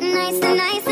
nice and nice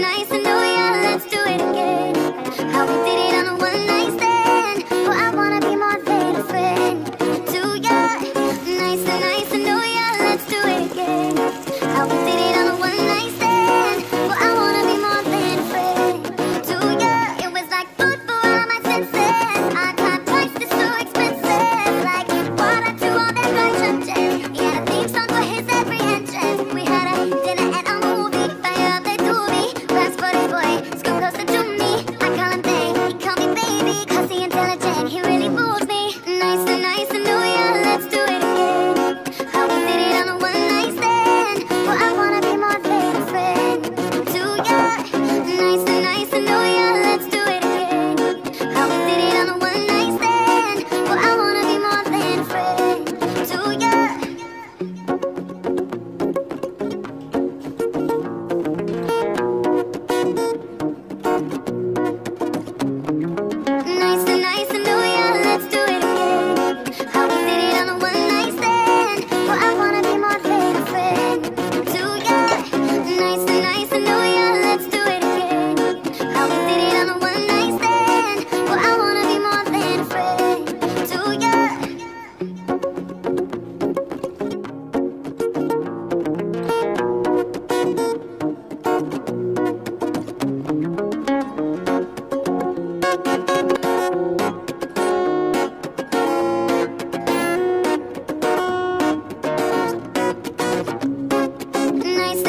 nice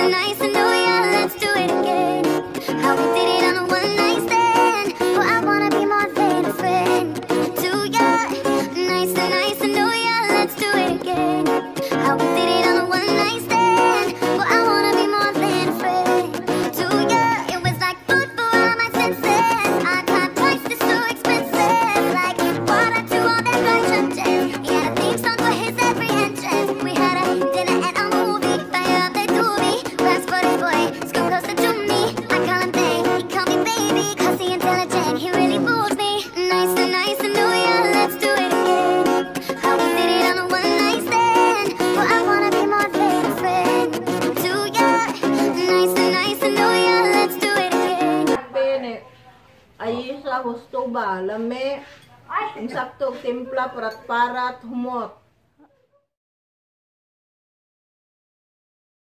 nice and do yeah, let's do it again. uba, lame, insakto, timpla, parat-parat, humot.